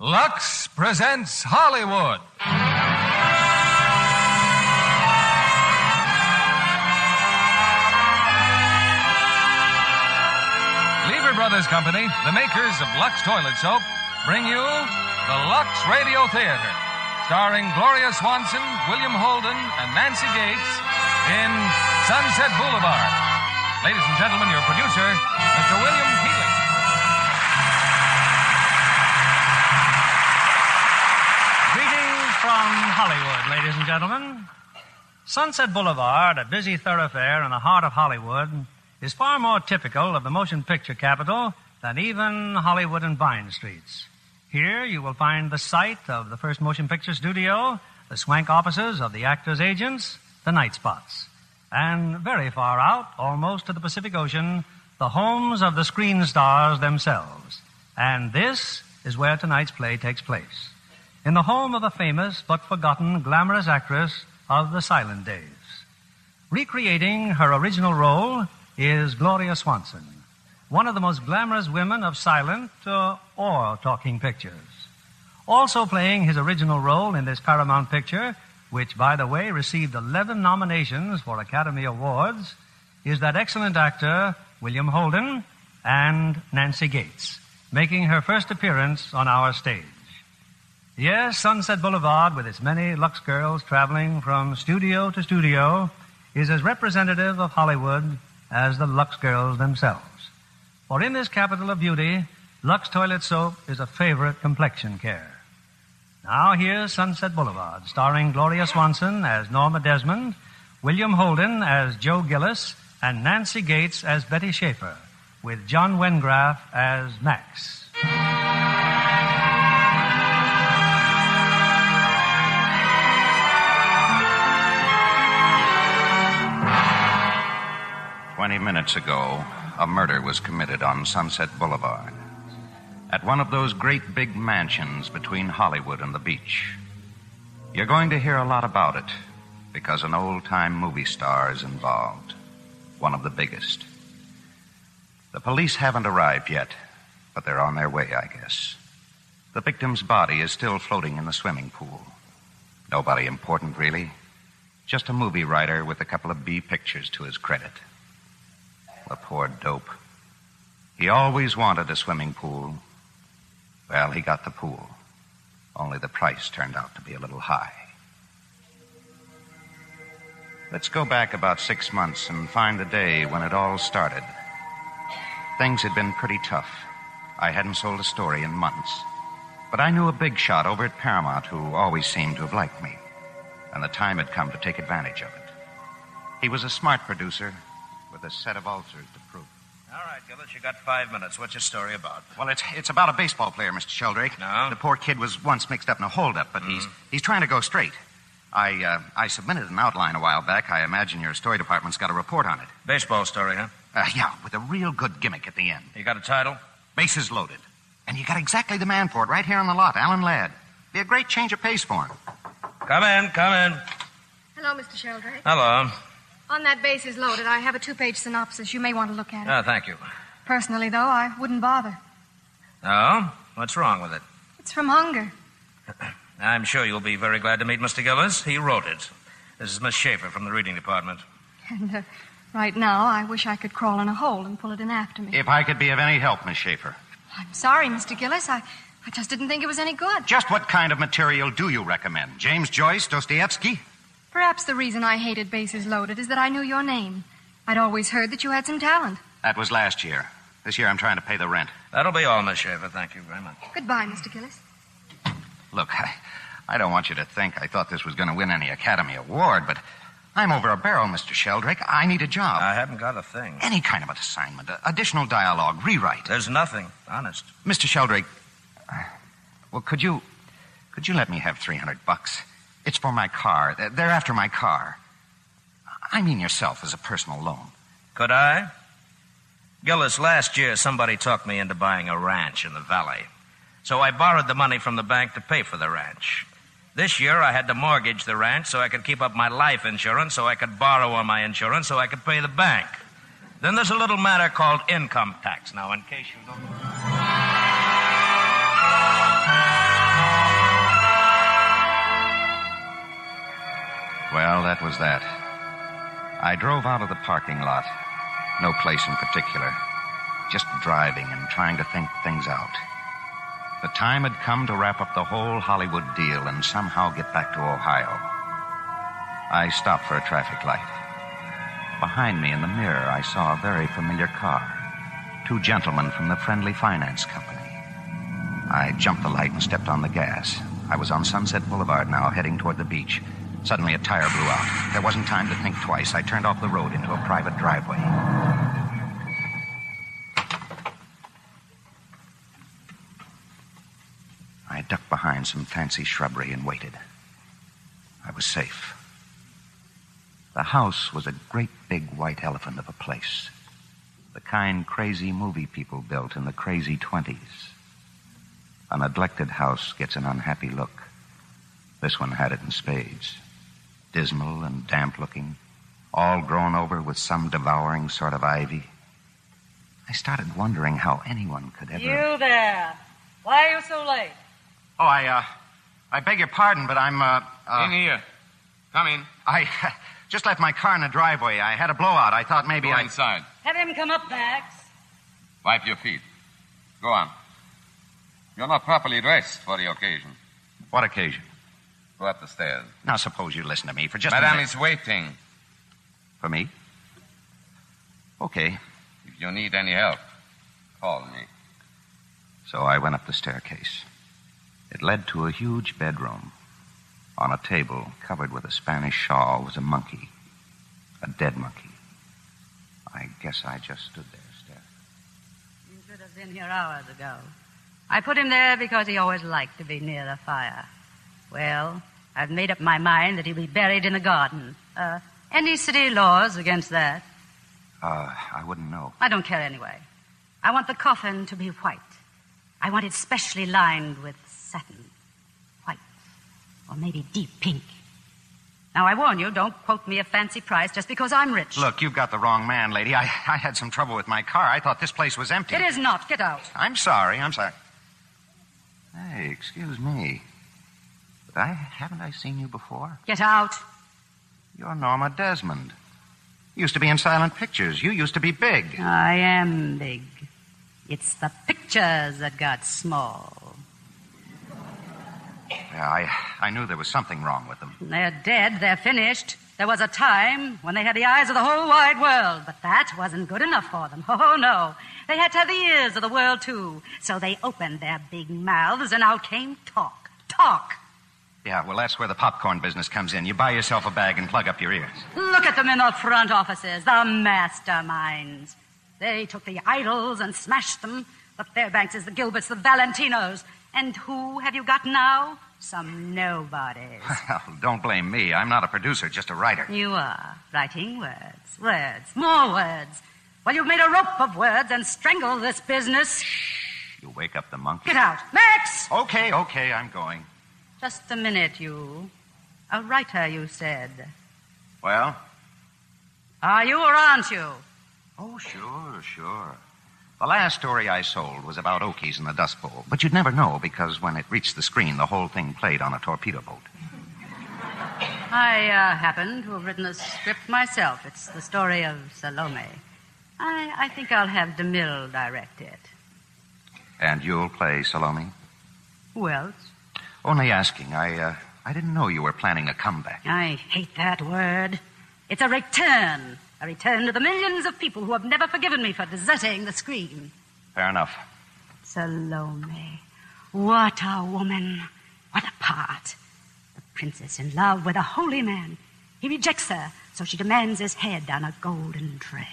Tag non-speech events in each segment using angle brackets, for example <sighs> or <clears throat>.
Lux presents Hollywood. Lever Brothers Company, the makers of Lux Toilet Soap, bring you the Lux Radio Theater, starring Gloria Swanson, William Holden, and Nancy Gates in Sunset Boulevard. Ladies and gentlemen, your producer, Mr. William From Hollywood, ladies and gentlemen. Sunset Boulevard, a busy thoroughfare in the heart of Hollywood, is far more typical of the motion picture capital than even Hollywood and Vine Streets. Here you will find the site of the first motion picture studio, the swank offices of the actors' agents, the night spots. And very far out, almost to the Pacific Ocean, the homes of the screen stars themselves. And this is where tonight's play takes place. In the home of a famous but forgotten glamorous actress of the silent days. Recreating her original role is Gloria Swanson, one of the most glamorous women of silent uh, or talking pictures. Also playing his original role in this Paramount picture, which, by the way, received 11 nominations for Academy Awards, is that excellent actor, William Holden, and Nancy Gates, making her first appearance on our stage. Yes, Sunset Boulevard, with its many Lux girls traveling from studio to studio, is as representative of Hollywood as the Lux girls themselves. For in this capital of beauty, Lux toilet soap is a favorite complexion care. Now here's Sunset Boulevard, starring Gloria Swanson as Norma Desmond, William Holden as Joe Gillis, and Nancy Gates as Betty Schaefer, with John Wengraff as Max. Twenty minutes ago, a murder was committed on Sunset Boulevard. At one of those great big mansions between Hollywood and the beach. You're going to hear a lot about it because an old time movie star is involved. One of the biggest. The police haven't arrived yet, but they're on their way, I guess. The victim's body is still floating in the swimming pool. Nobody important, really. Just a movie writer with a couple of B pictures to his credit. The poor dope. He always wanted a swimming pool. Well, he got the pool. Only the price turned out to be a little high. Let's go back about six months and find the day when it all started. Things had been pretty tough. I hadn't sold a story in months. But I knew a big shot over at Paramount who always seemed to have liked me. And the time had come to take advantage of it. He was a smart producer with a set of ulcers to prove. All right, Gillis, you got five minutes. What's your story about? Well, it's it's about a baseball player, Mr. Sheldrake. No? The poor kid was once mixed up in a holdup, but he's he's trying to go straight. I uh, I submitted an outline a while back. I imagine your story department's got a report on it. Baseball story, huh? Uh, yeah, with a real good gimmick at the end. You got a title? Bases loaded. And you got exactly the man for it right here on the lot, Alan Ladd. Be a great change of pace for him. Come in, come in. Hello, Mr. Sheldrake. Hello. On that bases loaded, I have a two page synopsis. You may want to look at it. Oh, thank you. Personally, though, I wouldn't bother. Oh? What's wrong with it? It's from hunger. <clears throat> I'm sure you'll be very glad to meet Mr. Gillis. He wrote it. This is Miss Schaefer from the reading department. And uh, right now, I wish I could crawl in a hole and pull it in after me. If I could be of any help, Miss Schaefer. I'm sorry, Mr. Gillis. I, I just didn't think it was any good. Just what kind of material do you recommend? James Joyce, Dostoevsky? Perhaps the reason I hated bases loaded is that I knew your name. I'd always heard that you had some talent. That was last year. This year I'm trying to pay the rent. That'll be all, Miss Schaefer. Thank you very much. Goodbye, Mr. Gillis. Look, <laughs> I, I don't want you to think I thought this was going to win any Academy Award, but I'm over a barrel, Mr. Sheldrake. I need a job. I haven't got a thing. Any kind of an assignment, additional dialogue, rewrite. There's nothing, honest. Mr. Sheldrake, uh, well, could you, could you let me have 300 bucks? It's for my car. They're- after my car. I mean yourself as a personal loan. Could I? Gillis, last year somebody talked me into buying a ranch in the valley. So I borrowed the money from the bank to pay for the ranch. This year I had to mortgage the ranch so I could keep up my life insurance, so I could borrow on my insurance, so I could pay the bank. Then there's a little matter called income tax. Now, in case you don't. Was that. I drove out of the parking lot. No place in particular. Just driving and trying to think things out. The time had come to wrap up the whole Hollywood deal and somehow get back to Ohio. I stopped for a traffic light. Behind me in the mirror, I saw a very familiar car. Two gentlemen from the Friendly Finance Company. I jumped the light and stepped on the gas. I was on Sunset Boulevard now, heading toward the beach. Suddenly, a tire blew out. There wasn't time to think twice. I turned off the road into a private driveway. I ducked behind some fancy shrubbery and waited. I was safe. The house was a great big white elephant of a place. The kind crazy movie people built in the crazy 20s. A neglected house gets an unhappy look. This one had it in spades. Dismal and damp looking, all grown over with some devouring sort of ivy. I started wondering how anyone could ever. You there. Why are you so late? Oh, I, uh, I beg your pardon, but I'm, uh, uh In here. Come in. I <laughs> just left my car in the driveway. I had a blowout. I thought maybe Go I. inside. Have him come up, Max. Wipe your feet. Go on. You're not properly dressed for the occasion. What occasion? Go up the stairs. Now, suppose you listen to me for just a Madame minute. is waiting. For me? Okay. If you need any help, call me. So I went up the staircase. It led to a huge bedroom. On a table covered with a Spanish shawl was a monkey. A dead monkey. I guess I just stood there staring. You should have been here hours ago. I put him there because he always liked to be near the fire. Well, I've made up my mind that he'll be buried in the garden. Uh, any city laws against that? Uh, I wouldn't know. I don't care anyway. I want the coffin to be white. I want it specially lined with satin. White. Or maybe deep pink. Now, I warn you, don't quote me a fancy price just because I'm rich. Look, you've got the wrong man, lady. I, I had some trouble with my car. I thought this place was empty. It is not. Get out. I'm sorry. I'm sorry. Hey, excuse me. But I haven't I seen you before? Get out. You're Norma Desmond. You used to be in silent pictures. You used to be big. I am big. It's the pictures that got small. Yeah, I, I knew there was something wrong with them. They're dead. They're finished. There was a time when they had the eyes of the whole wide world, but that wasn't good enough for them. <laughs> Oh, no. They had to have the ears of the world, too. So they opened their big mouths, and out came talk. Talk. Yeah, well, that's where the popcorn business comes in. You buy yourself a bag and plug up your ears. Look at them in the front offices, the masterminds. They took the idols and smashed them. The Fairbankses, the Gilberts, the Valentinos. And who have you got now? Some nobodies. <laughs> Well, don't blame me. I'm not a producer, just a writer. You are writing words, words, more words. Well, you've made a rope of words and strangled this business. You wake up the monkey. Get out. Max! Okay, okay, I'm going. Just a minute, you. A writer, you said. Well? Are you or aren't you? Oh, sure, sure. The last story I sold was about Okies in the Dust Bowl, but you'd never know because when it reached the screen, the whole thing played on a torpedo boat. I uh, happen to have written a script myself. It's the story of Salome. I, I think I'll have DeMille direct it. And you'll play Salome? Who else? Only asking. I, uh, I didn't know you were planning a comeback. I hate that word. It's a return. A return to the millions of people who have never forgiven me for deserting the screen. Fair enough. Salome. What a woman. What a part. The princess in love with a holy man. He rejects her, so she demands his head on a golden tray,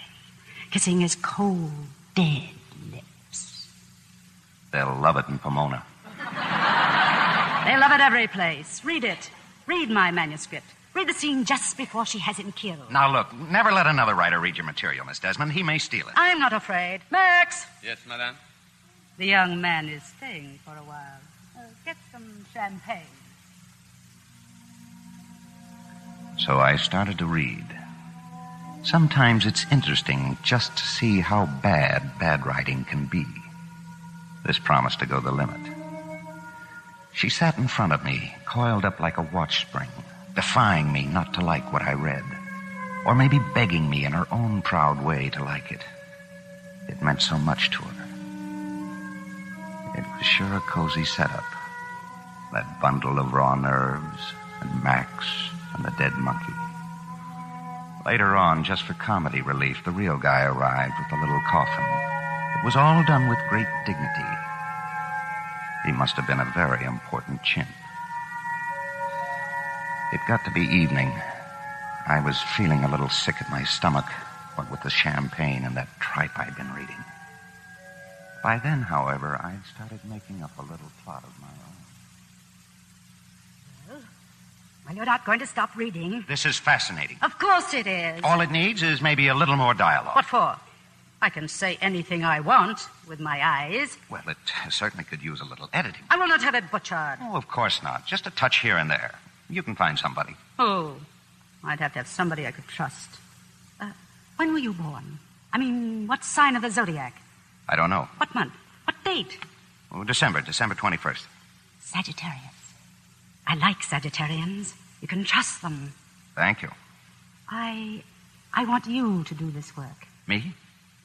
kissing his cold, dead lips. They'll love it in Pomona. They love it every place. Read it. Read my manuscript. Read the scene just before she has him killed. Now, look, never let another writer read your material, Miss Desmond. He may steal it. I'm not afraid. Max! Yes, madame? The young man is staying for a while. Uh, get some champagne. So I started to read. Sometimes it's interesting just to see how bad bad writing can be. This promised to go the limit. She sat in front of me, coiled up like a watch spring, defying me not to like what I read, or maybe begging me in her own proud way to like it. It meant so much to her. It was sure a cozy setup. That bundle of raw nerves, and Max, and the dead monkey. Later on, just for comedy relief, the real guy arrived with the little coffin. It was all done with great dignity. He must have been a very important chimp. It got to be evening. I was feeling a little sick at my stomach, what with the champagne and that tripe I'd been reading. By then, however, I'd started making up a little plot of my own. Well, you're not going to stop reading. This is fascinating. Of course it is. All it needs is maybe a little more dialogue. What for? I can say anything I want with my eyes. Well, it certainly could use a little editing. I will not have it butchered. Oh, of course not. Just a touch here and there. You can find somebody. Oh, I'd have to have somebody I could trust. Uh, when were you born? I mean, what sign of the zodiac? I don't know. What month? What date? Oh, December, December 21st. Sagittarius. I like Sagittarians. You can trust them. Thank you. I. I want you to do this work. Me?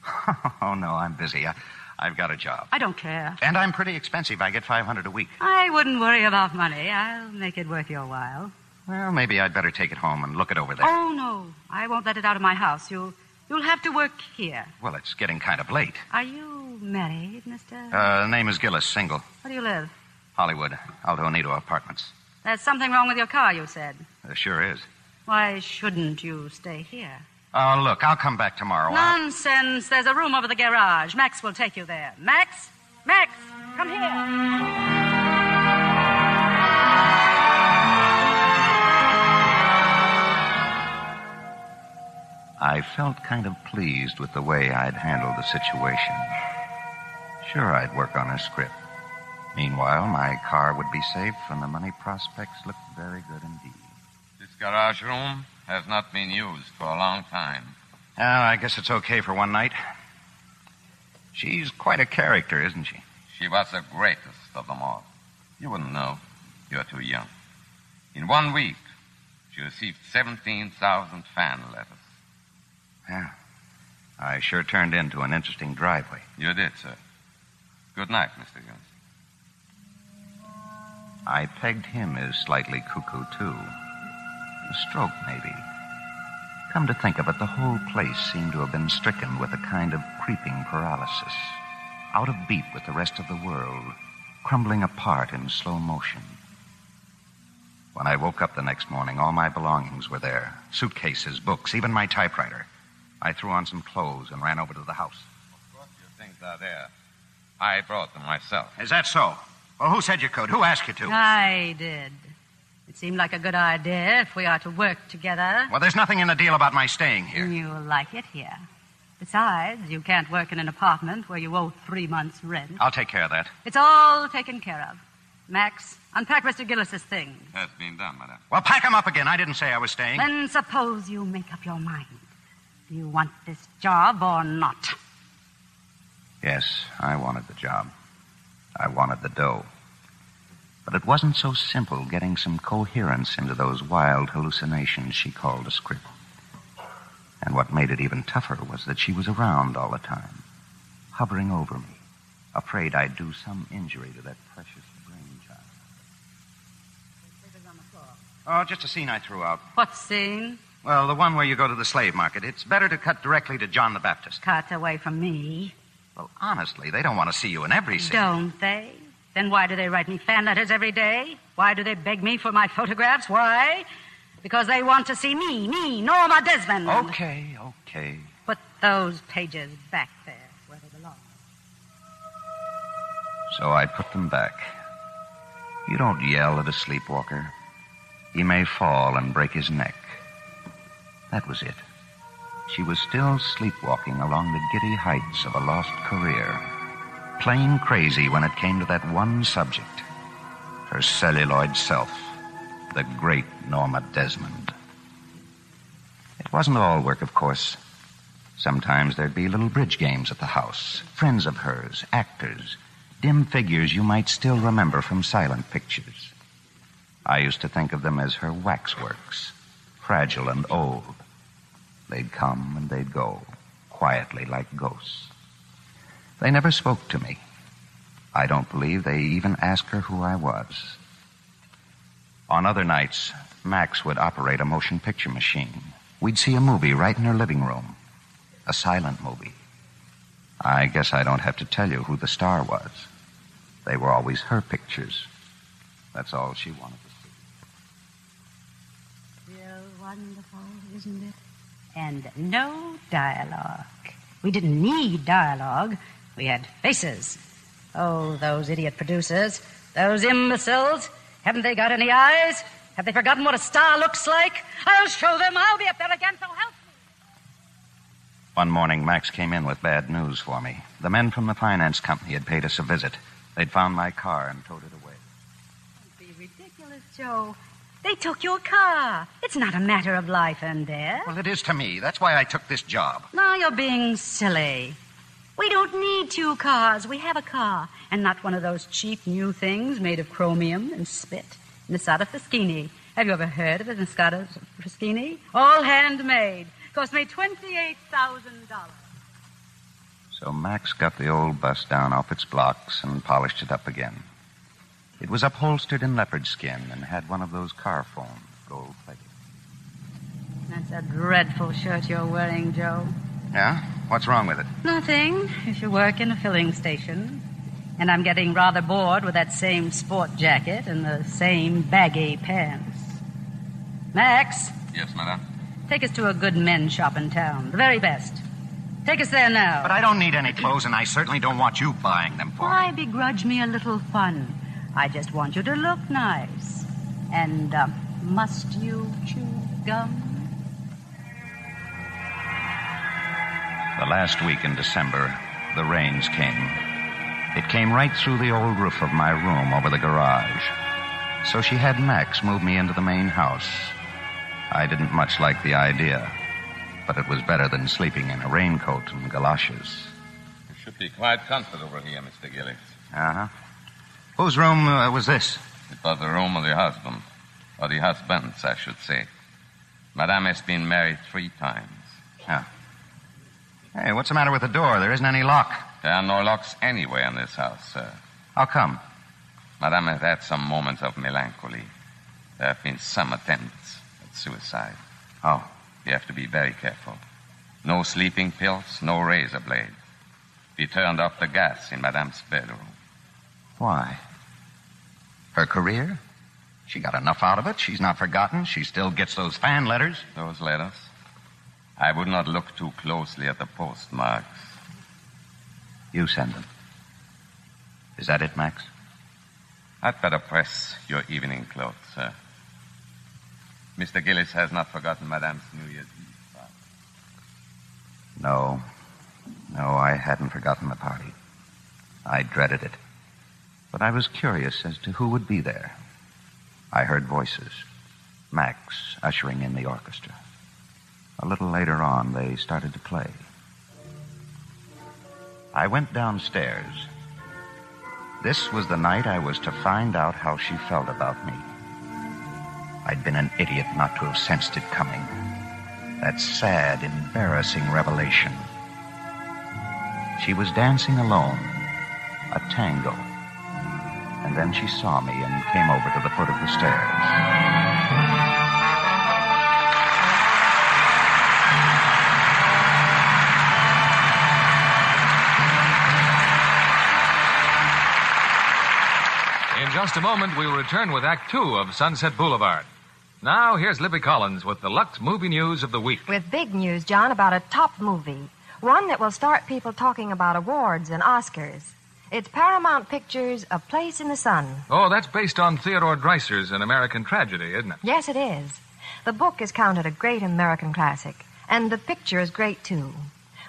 <laughs> Oh, no, I'm busy. I, I've got a job. I don't care. And I'm pretty expensive. I get 500 a week. I wouldn't worry about money. I'll make it worth your while. Well, maybe I'd better take it home and look it over there. Oh, no. I won't let it out of my house. You'll, you'll have to work here. Well, it's getting kind of late. Are you married, Mr. Uh, name is Gillis, single. Where do you live? Hollywood, Alto Nido Apartments. There's something wrong with your car, you said. There sure is. Why shouldn't you stay here? Oh, look, I'll come back tomorrow. Nonsense. There's a room over the garage. Max will take you there. Max? Max, come here. I felt kind of pleased with the way I'd handled the situation. Sure, I'd work on a script. Meanwhile, my car would be safe and the money prospects looked very good indeed. Garage room has not been used for a long time. Well, I guess it's okay for one night. She's quite a character, isn't she? She was the greatest of them all. You wouldn't know. You're too young. In one week, she received 17,000 fan letters. Yeah. I sure turned into an interesting driveway. You did, sir. Good night, Mr. Gillis. I pegged him as slightly cuckoo, too. A stroke, maybe. Come to think of it, the whole place seemed to have been stricken with a kind of creeping paralysis. Out of beat with the rest of the world, crumbling apart in slow motion. When I woke up the next morning, all my belongings were there suitcases, books, even my typewriter. I threw on some clothes and ran over to the house. Of course, your things are there. I brought them myself. Is that so? Well, who said you could? Who asked you to? I did. It seemed like a good idea if we are to work together. Well, there's nothing in the deal about my staying here. You'll like it here. Besides, you can't work in an apartment where you owe three months' rent. I'll take care of that. It's all taken care of. Max, unpack Mr. Gillis's things. That's been done, madame. Well, pack pack 'em up again. I didn't say I was staying. Then suppose you make up your mind. Do you want this job or not? Yes, I wanted the job. I wanted the dough. But it wasn't so simple getting some coherence into those wild hallucinations she called a script. And what made it even tougher was that she was around all the time, hovering over me, afraid I'd do some injury to that precious brainchild. Oh, just a scene I threw out. What scene? Well, the one where you go to the slave market. It's better to cut directly to John the Baptist. Cut away from me. Well, honestly, they don't want to see you in every scene. Don't they? Then why do they write me fan letters every day? Why do they beg me for my photographs? Why? Because they want to see me, me, Norma Desmond. Okay, okay. Put those pages back there where they belong. So I put them back. You don't yell at a sleepwalker. He may fall and break his neck. That was it. She was still sleepwalking along the giddy heights of a lost career. Plain crazy when it came to that one subject her celluloid self, the great Norma Desmond. It wasn't all work, of course. Sometimes there'd be little bridge games at the house, friends of hers, actors, dim figures you might still remember from silent pictures. I used to think of them as her waxworks, fragile and old. They'd come and they'd go, quietly like ghosts. They never spoke to me. I don't believe they even asked her who I was. On other nights, Max would operate a motion picture machine. We'd see a movie right in her living room, a silent movie. I guess I don't have to tell you who the star was. They were always her pictures. That's all she wanted to see. Real wonderful, isn't it? And no dialogue. We didn't need dialogue. We had faces. Oh, those idiot producers. Those imbeciles. Haven't they got any eyes? Have they forgotten what a star looks like? I'll show them. I'll be up there again, so help me. One morning, Max came in with bad news for me. The men from the finance company had paid us a visit. They'd found my car and towed it away. Don't be ridiculous, Joe. They took your car. It's not a matter of life and death. Well, it is to me. That's why I took this job. Now you're being silly. We don't need two cars. We have a car, and not one of those cheap new things made of chromium and spit. Isotta Fraschini. Have you ever heard of a Isotta Fraschini? All handmade. Cost me $28,000. So Max got the old bus down off its blocks and polished it up again. It was upholstered in leopard skin and had one of those car phones, gold plated. That's a dreadful shirt you're wearing, Joe. Yeah? What's wrong with it? Nothing. If you work in a filling station. And I'm getting rather bored with that same sport jacket and the same baggy pants. Max, Yes, madame. take us to a good men's shop in town. The very best. Take us there now. But I don't need any clothes, and I certainly don't want you buying them for Why me. Why begrudge me a little fun? I just want you to look nice. And uh, must you chew gum? The last week in December, the rains came. It came right through the old roof of my room over the garage. So she had Max move me into the main house. I didn't much like the idea, but it was better than sleeping in a raincoat and galoshes. You should be quite comfortable here, Mr. Gillis. Uh huh. Whose room uh, was this? It was the room of the husband, or the husbands, I should say. Madame has been married three times. Hey, what's the matter with the door? There isn't any lock. There are no locks anywhere in this house, sir. How come? Madame has had some moments of melancholy. There have been some attempts at suicide. Oh. You have to be very careful. No sleeping pills, no razor blade. We turned off the gas in Madame's bedroom. Why? Her career? She got enough out of it. She's not forgotten. She still gets those fan letters. Those letters? I would not look too closely at the postmarks. You send them. Is that it, Max? I'd better press your evening clothes, sir. Mr. Gillis has not forgotten Madame's New Year's Eve party. No. No, I hadn't forgotten the party. I dreaded it. But I was curious as to who would be there. I heard voices. Max ushering in the orchestra. A little later on, they started to play. I went downstairs. This was the night I was to find out how she felt about me. I'd been an idiot not to have sensed it coming. That sad, embarrassing revelation. She was dancing alone, a tango. And then she saw me and came over to the foot of the stairs. Just a moment, we'll return with Act Two of Sunset Boulevard. Now, here's Libby Collins with the Lux Movie News of the Week. With big news, John, about a top movie. One that will start people talking about awards and Oscars. It's Paramount Pictures' A Place in the Sun. Oh, that's based on Theodore Dreiser's An American Tragedy, isn't it? Yes, it is. The book is counted a great American classic, and the picture is great, too.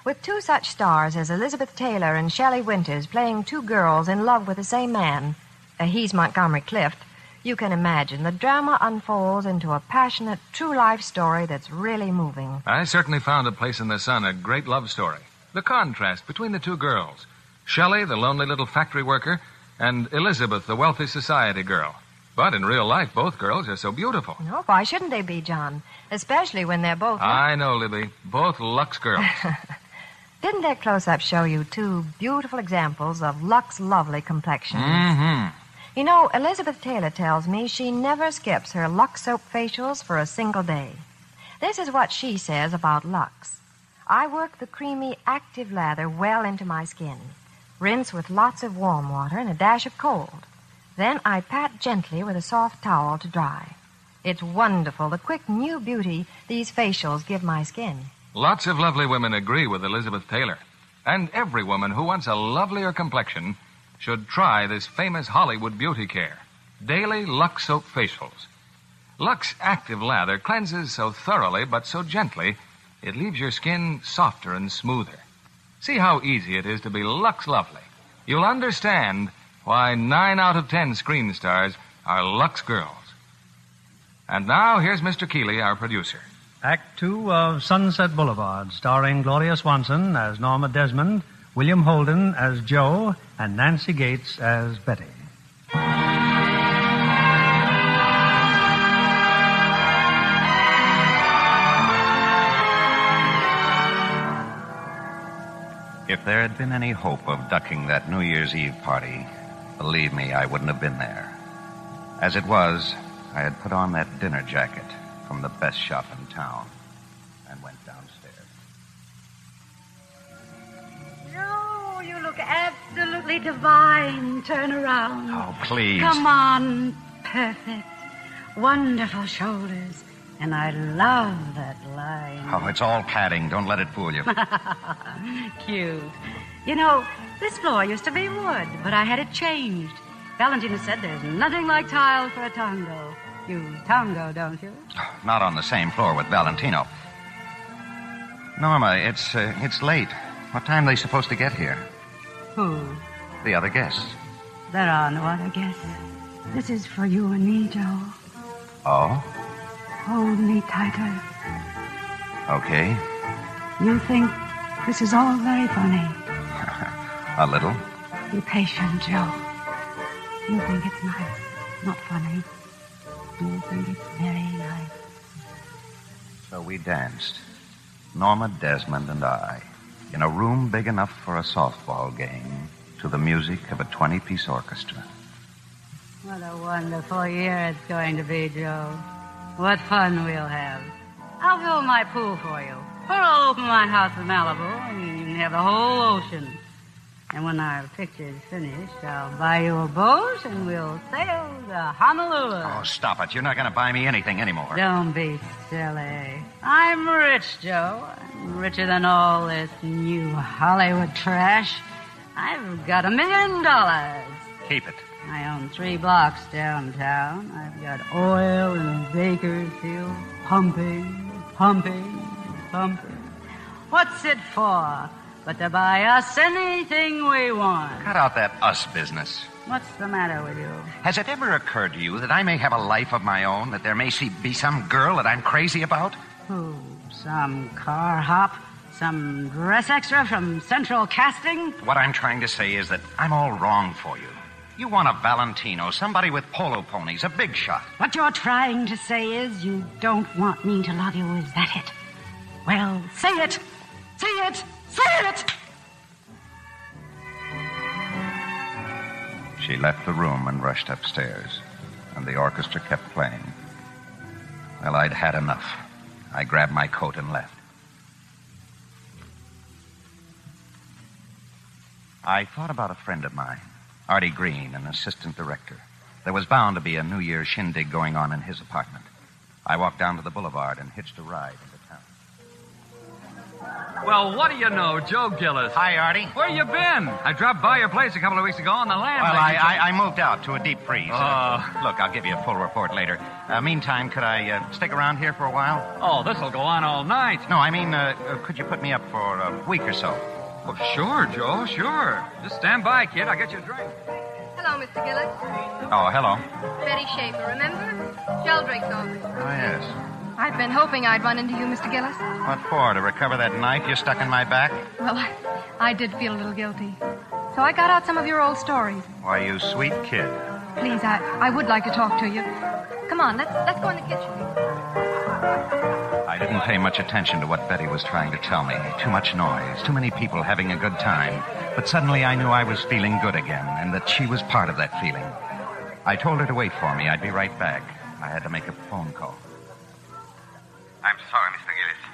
With two such stars as Elizabeth Taylor and Shelley Winters playing two girls in love with the same man, he's Montgomery Clift, you can imagine the drama unfolds into a passionate, true life story that's really moving. I certainly found A Place in the Sun a great love story. The contrast between the two girls Shelley, the lonely little factory worker, and Elizabeth, the wealthy society girl. But in real life, both girls are so beautiful. No, why shouldn't they be, John? Especially when they're both. I know, Libby. Both Lux girls. <laughs> Didn't that close up show you two beautiful examples of Lux lovely complexions? mm-hmm. You know, Elizabeth Taylor tells me she never skips her Lux soap facials for a single day. This is what she says about Lux. I work the creamy, active lather well into my skin. Rinse with lots of warm water and a dash of cold. Then I pat gently with a soft towel to dry. It's wonderful the quick new beauty these facials give my skin. Lots of lovely women agree with Elizabeth Taylor. And every woman who wants a lovelier complexion should try this famous Hollywood beauty care daily Lux soap facials. Lux Active Lather cleanses so thoroughly but so gently, it leaves your skin softer and smoother. See how easy it is to be Lux lovely. You'll understand why nine out of ten screen stars are Lux girls. And now here's Mr. Keighley, our producer. Act two of Sunset Boulevard, starring Gloria Swanson as Norma Desmond, William Holden as Joe, and Nancy Gates as Betty. If there had been any hope of ducking that New Year's Eve party, believe me, I wouldn't have been there. As it was, I had put on that dinner jacket from the best shop in town absolutely divine. Turn around. Oh, please. Come on. Perfect. Wonderful shoulders. And I love that line. Oh, it's all padding. Don't let it fool you. <laughs> Cute. You know, this floor used to be wood, but I had it changed. Valentino said there's nothing like tile for a tango. You tango, don't you? <sighs> Not on the same floor with Valentino. Norma, it's uh, it's late. What time are they supposed to get here? Who? The other guests. There are no other guests. This is for you and me, Joe. Oh, Hold me tighter. okay. You think this is all very funny. <laughs> A little. Be patient, Joe. You think it's nice, not funny. You think it's very nice. So we danced. Norma Desmond and I, in a room big enough for a softball game, to the music of a 20 piece orchestra. What a wonderful year it's going to be, Joe. What fun we'll have. I'll fill my pool for you. Or I'll open my house in Malibu and you can have the whole ocean. And when our picture's finished, I'll buy you a boat and we'll sail to Honolulu. Oh, stop it. You're not going to buy me anything anymore. Don't be silly. I'm rich, Joe. I'm richer than all this new Hollywood trash. I've got a million dollars. Keep it. I own three blocks downtown. I've got oil in Bakersfield, pumping, pumping, pumping. What's it for? But to buy us anything we want. Cut out that us business. What's the matter with you? Has it ever occurred to you that I may have a life of my own, that there may be some girl that I'm crazy about? Who? Some car hop? Some dress extra from Central Casting? What I'm trying to say is that I'm all wrong for you. You want a Valentino, somebody with polo ponies, a big shot. What you're trying to say is you don't want me to love you. Is that it? Well, say it. Say it. Say it. She left the room and rushed upstairs, and the orchestra kept playing. Well, I'd had enough. I grabbed my coat and left. I thought about a friend of mine, Artie Green, an assistant director. There was bound to be a New Year's shindig going on in his apartment. I walked down to the boulevard and hitched a ride into town. Well, what do you know, Joe Gillis? Hi, Artie. Where you been? I dropped by your place a couple of weeks ago on the land. Well, I, I, I moved out to a deep freeze. Oh. look, I'll give you a full report later. Uh, meantime, could I uh, stick around here for a while? Oh, this'll go on all night. No, I mean, uh, uh, could you put me up for a week or so? Well, sure, Joe, sure. Just stand by, kid. I'll get you a drink. Hello, Mr. Gillis. Oh, hello. Betty Schaefer, remember? Sheldrake's office. Oh, yes. I've been hoping I'd run into you, Mr. Gillis. What for? To recover that knife you stuck in my back? Well, I, I did feel a little guilty. So I got out some of your old stories. Why, you sweet kid. Please, I, I would like to talk to you. Come on, let's let's go in the kitchen. I didn't pay much attention to what Betty was trying to tell me. Too much noise, too many people having a good time. But suddenly I knew I was feeling good again, and that she was part of that feeling. I told her to wait for me. I'd be right back. I had to make a phone call. I'm sorry, Mr. Gillis,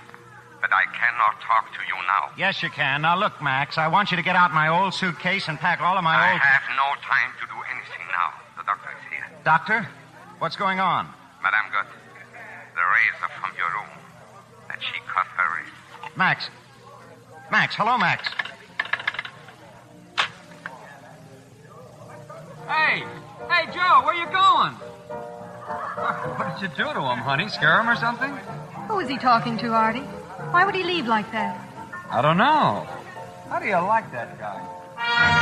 but I cannot talk to you now. Yes, you can. Now, look, Max, I want you to get out my old suitcase and pack all of my I old. I have no time to do anything now. The doctor is here. Doctor? What's going on? Madame Gott, the razor from your room she cut her wrist. Max. Max, hello, Max. Hey, hey, Joe, where are you going? <laughs> What did you do to him, honey? Scare him or something? Who is he talking to, Artie? Why would he leave like that? I don't know. How do you like that guy?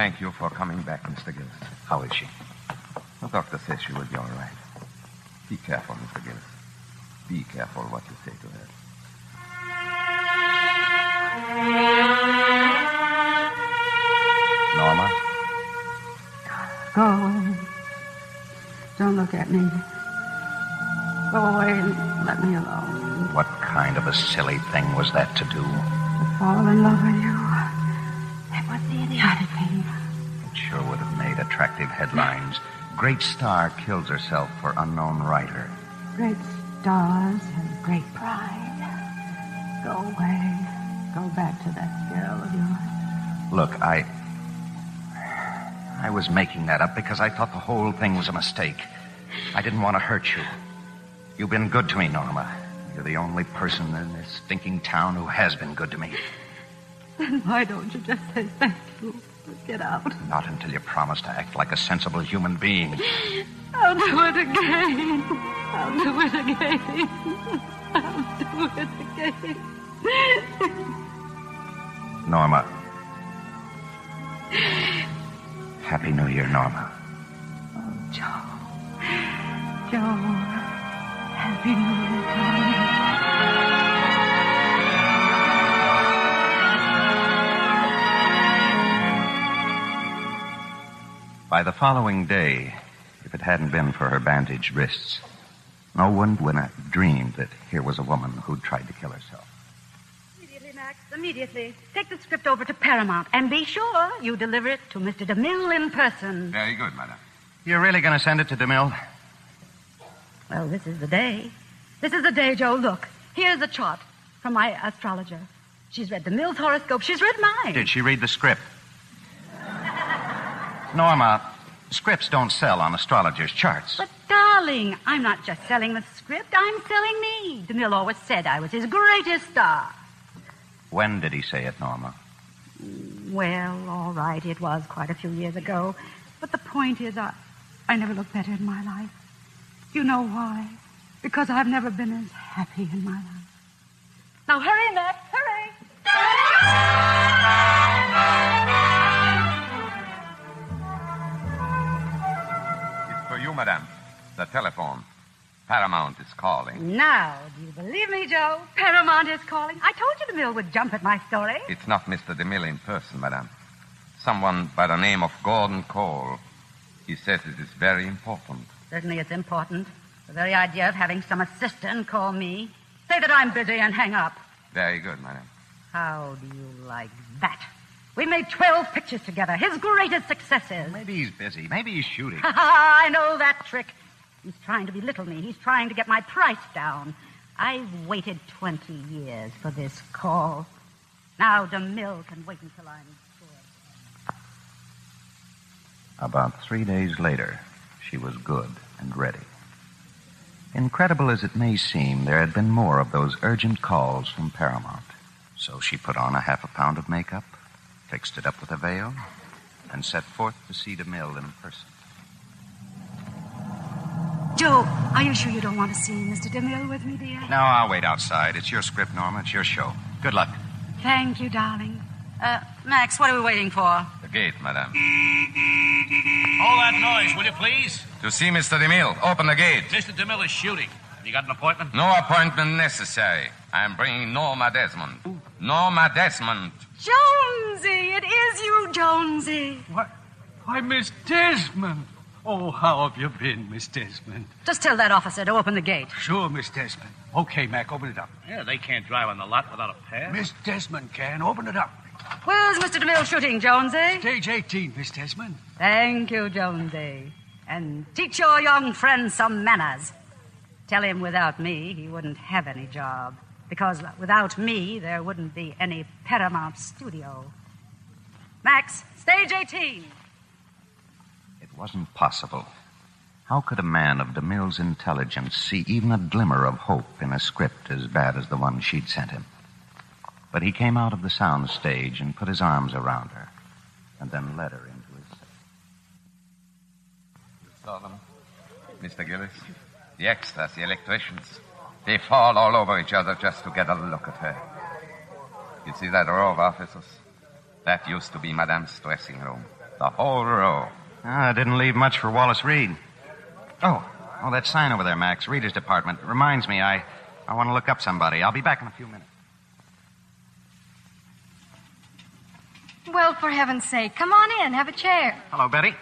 Thank you for coming back, Mr. Gillis. How is she? The doctor says she will be all right. Be careful, Mr. Gillis. Be careful what you say to her. Norma? Go away. Don't look at me. Go away and let me alone. What kind of a silly thing was that to do? To fall in love with you. Attractive headlines. Great star kills herself for unknown writer. Great stars have great pride. Go away. Go back to that girl of yours. Look, I. I was making that up because I thought the whole thing was a mistake. I didn't want to hurt you. You've been good to me, Norma. You're the only person in this stinking town who has been good to me. Then why don't you just say thank you? Just get out. Not until you promise to act like a sensible human being. I'll do it again. I'll do it again. I'll do it again. Norma. Happy New Year, Norma. Oh, Joe. Joe. Happy New Year, By the following day, if it hadn't been for her bandaged wrists, no one would have dreamed that here was a woman who'd tried to kill herself. Immediately, Max. Immediately. Take the script over to Paramount and be sure you deliver it to Mr. DeMille in person. Very good, madam. You're really going to send it to DeMille? Well, this is the day. This is the day, Joe. Look, here's a chart from my astrologer. She's read DeMille's horoscope. She's read mine. Did she read the script? Norma, scripts don't sell on astrologers' charts. But, darling, I'm not just selling the script. I'm selling me. DeMille always said I was his greatest star. When did he say it, Norma? Well, all right, it was quite a few years ago. But the point is, I, I never looked better in my life. You know why? Because I've never been as happy in my life. Now, hurry, Max, hurry! It's for you, madam. The telephone. Paramount is calling. Now, do you believe me, Joe? Paramount is calling. I told you DeMille would jump at my story. It's not Mr. DeMille in person, madam. Someone by the name of Gordon Cole. He says it is very important. Certainly it's important. The very idea of having some assistant call me. Say that I'm busy and hang up. Very good, madam. How do you like that? We made 12 pictures together, his greatest successes. Maybe he's busy. Maybe he's shooting. <laughs> I know that trick. He's trying to belittle me. He's trying to get my price down. I've waited 20 years for this call. Now DeMille can wait until I'm sure. About three days later, she was good and ready. Incredible as it may seem, there had been more of those urgent calls from Paramount. So she put on a half a pound of makeup, fixed it up with a veil, and set forth to see DeMille in person. Joe, are you sure you don't want to see Mr. DeMille with me, dear? No, I'll wait outside. It's your script, Norma. It's your show. Good luck. Thank you, darling. Uh, Max, what are we waiting for? The gate, madame. Hold that noise, will you please? To see Mr. DeMille. Open the gate. Mr. DeMille is shooting. Have you got an appointment? No appointment necessary. I'm bringing Norma Desmond. Norma Desmond. Jonesy, it is you, Jonesy. Why, why, Miss Desmond. Oh, how have you been, Miss Desmond? Just tell that officer to open the gate. Sure, Miss Desmond. Okay, Mac, open it up. Yeah, they can't drive on the lot without a pass. Miss Desmond can. Open it up. Where's Mr. DeMille shooting, Jonesy? Stage 18, Miss Desmond. Thank you, Jonesy. And teach your young friend some manners. Tell him without me he wouldn't have any job. Because without me there wouldn't be any Paramount studio. Max, stage 18. It wasn't possible. How could a man of DeMille's intelligence see even a glimmer of hope in a script as bad as the one she'd sent him? But he came out of the sound stage and put his arms around her, and then led her into his cell. You saw them, Mr. Gillis? The extras, the electricians. They fall all over each other just to get a look at her. You see that row of offices? That used to be Madame's dressing room. The whole row. Ah, didn't leave much for Wallace Reid. Oh, oh, that sign over there, Max. Reader's department. Reminds me, I, I want to look up somebody. I'll be back in a few minutes. Well, for heaven's sake, come on in, have a chair. Hello, Betty.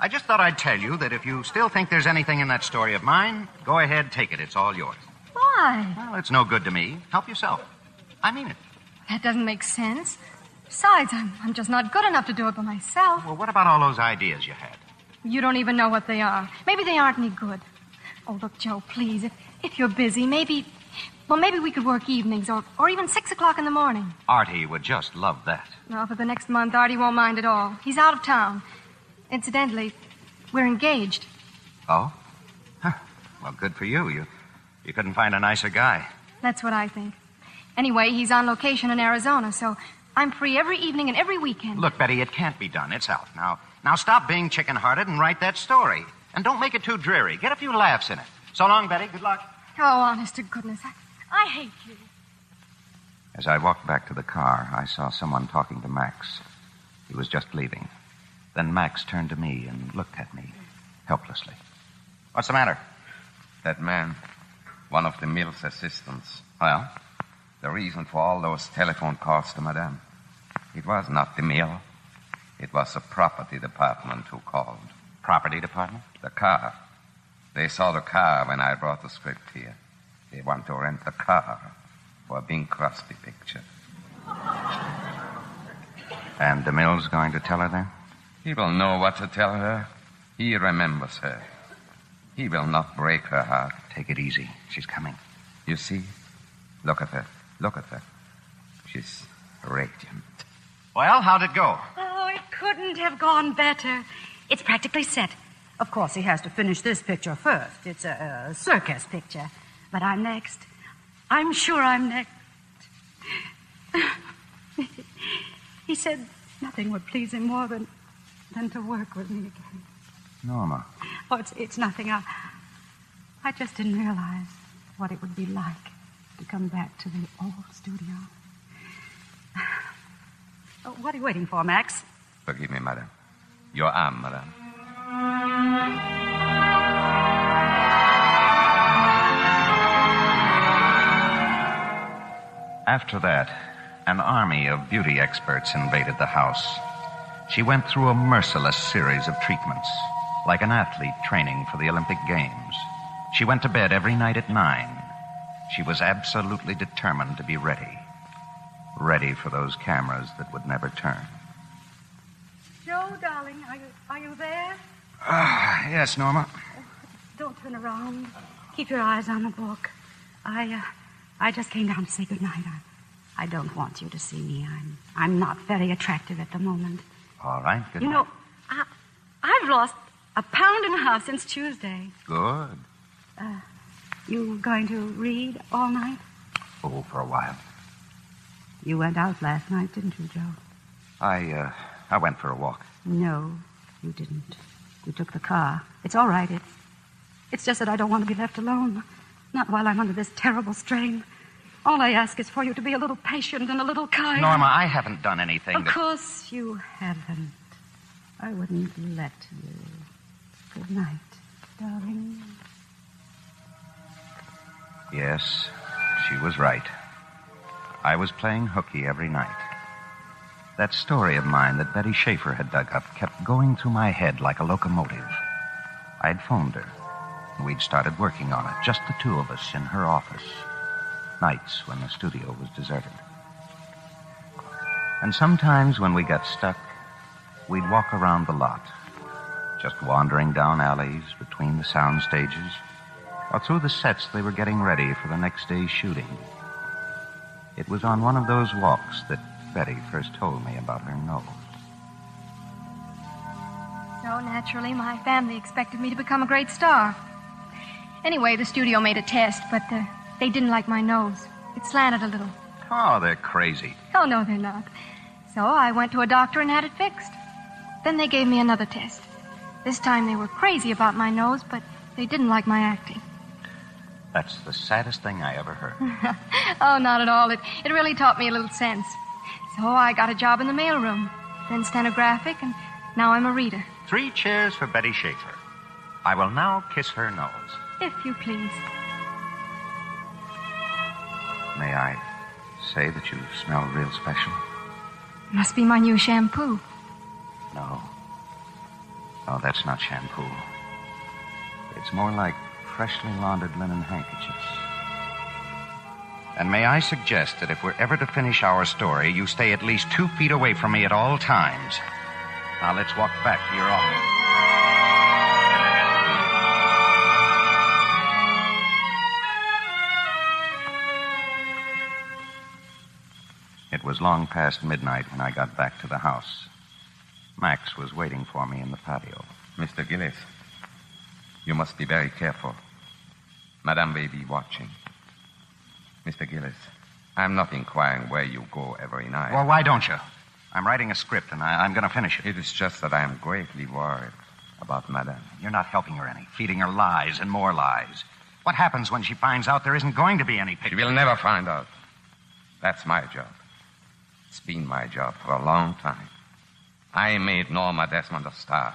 I just thought I'd tell you that if you still think there's anything in that story of mine, go ahead, take it. It's all yours. Why? Well, it's no good to me. Help yourself. I mean it. That doesn't make sense. Besides, I'm, I'm just not good enough to do it by myself. Well, what about all those ideas you had? You don't even know what they are. Maybe they aren't any good. Oh, look, Joe, please, if, if you're busy, maybe. Well, maybe we could work evenings or, or even six o'clock in the morning. Artie would just love that. No, for the next month, Artie won't mind at all. He's out of town. Incidentally, we're engaged. Oh? Huh. Well, good for you. You, you couldn't find a nicer guy. That's what I think. Anyway, he's on location in Arizona, so I'm free every evening and every weekend. Look, Betty, it can't be done. It's out. Now, now stop being chicken-hearted and write that story. And don't make it too dreary. Get a few laughs in it. So long, Betty. Good luck. Oh, honest to goodness, I, I hate you. As I walked back to the car, I saw someone talking to Max. He was just leaving. Then Max turned to me and looked at me helplessly. What's the matter? That man, one of DeMille's assistants. Well, The reason for all those telephone calls to Madame. It was not DeMille. It was the property department who called. property department? The car. They saw the car when I brought the script here. They want to rent the car for a Bing Crosby picture. <laughs> And DeMille's going to tell her then? He will know what to tell her. He remembers her. He will not break her heart. Take it easy. She's coming. You see? Look at her. Look at her. She's radiant. Well, how'd it go? Oh, it couldn't have gone better. It's practically set. Of course, he has to finish this picture first. It's a, a circus picture. But I'm next. I'm sure I'm next. <laughs> he said nothing would please him more than, than to work with me again. Norma. Oh, it's, it's nothing. I, I just didn't realize what it would be like to come back to the old studio. Oh, <sighs> what are you waiting for, Max? Forgive me, madam. Your arm, madam. After that, an army of beauty experts invaded the house. She went through a merciless series of treatments, like an athlete training for the Olympic Games. She went to bed every night at nine. She was absolutely determined to be ready. Ready for those cameras that would never turn. Joe, darling, are you, are you there? Ah, yes, Norma. Don't turn around. Keep your eyes on the book. I, uh, I just came down to say good night. I, I don't want you to see me. I'm, I'm not very attractive at the moment. All right, good you night. know, I, I've lost a pound and a half since Tuesday. Good. Uh, you going to read all night? Oh, for a while. You went out last night, didn't you, Joe? I, uh, I went for a walk. No, you didn't. You took the car. It's all right. It's, it's just that I don't want to be left alone. Not while I'm under this terrible strain. All I ask is for you to be a little patient and a little kind. Norma, I haven't done anything Of that. course you haven't. I wouldn't let you. Good night, darling. Yes, She was right. I was playing hooky every night. That story of mine that Betty Schaefer had dug up kept going through my head like a locomotive. I'd phoned her. We'd started working on it, just the two of us in her office. Nights when the studio was deserted. And sometimes when we got stuck, we'd walk around the lot, just wandering down alleys between the sound stages or through the sets they were getting ready for the next day's shooting. It was on one of those walks that Betty first told me about her nose. So naturally, my family expected me to become a great star. Anyway, the studio made a test, but uh, they didn't like my nose. It slanted a little. Oh, they're crazy. Oh, no, they're not. So I went to a doctor and had it fixed. Then they gave me another test. This time they were crazy about my nose, but they didn't like my acting. That's the saddest thing I ever heard. <laughs> oh, not at all. It, it really taught me a little sense. So I got a job in the mailroom, then stenographic, and now I'm a reader. Three cheers for Betty Schaefer. I will now kiss her nose. If you please. May I say that you smell real special? Must be my new shampoo. No. No, that's not shampoo. It's more like freshly laundered linen handkerchiefs. And may I suggest that if we're ever to finish our story, you stay at least two feet away from me at all times. Now let's walk back to your office. It was long past midnight when I got back to the house. Max was waiting for me in the patio. Mr. Gillis, you must be very careful. Madame may be watching. Mr. Gillis, I'm not inquiring where you go every night. Well, why don't you? I'm writing a script, and I, I'm going to finish it. It is just that I am greatly worried about Madame. You're not helping her any, feeding her lies and more lies. What happens when she finds out there isn't going to be any She picture? will never find out. That's my job. It's been my job for a long time. I made Norma Desmond a star,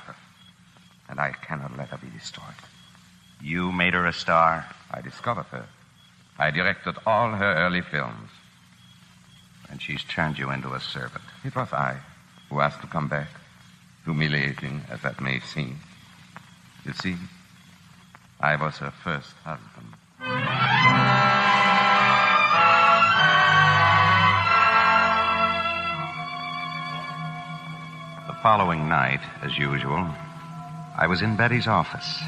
and I cannot let her be destroyed. You made her a star. I discovered her. I directed all her early films. And she's turned you into a servant. It was I who asked to come back, humiliating as that may seem. You see, I was her first husband. Following night, as usual, I was in Betty's office.